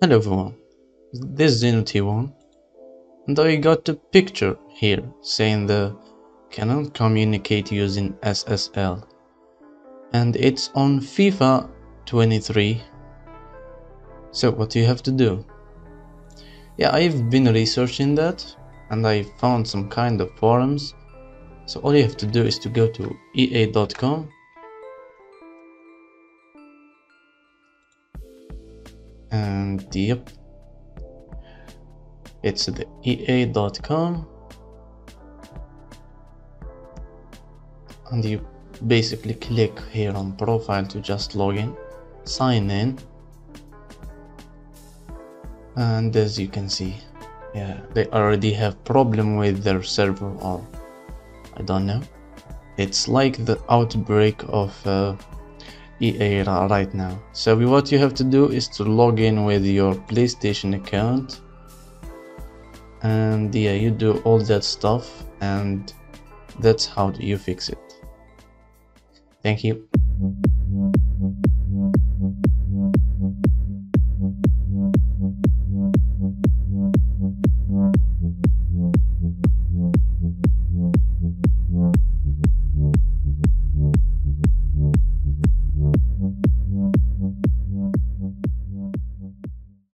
Hello everyone, this is ZinoT1 and I got a picture here saying the cannot communicate using SSL and it's on FIFA 23 so what do you have to do? Yeah I've been researching that and I found some kind of forums. So all you have to do is to go to ea.com and yep. It's the ea.com and you basically click here on profile to just log in sign in. And as you can see yeah they already have problem with their server. Or I don't know. It's like the outbreak of uh, EA right now. So what you have to do is to log in with your PlayStation account and yeah you do all that stuff and that's how you fix it. Thank you.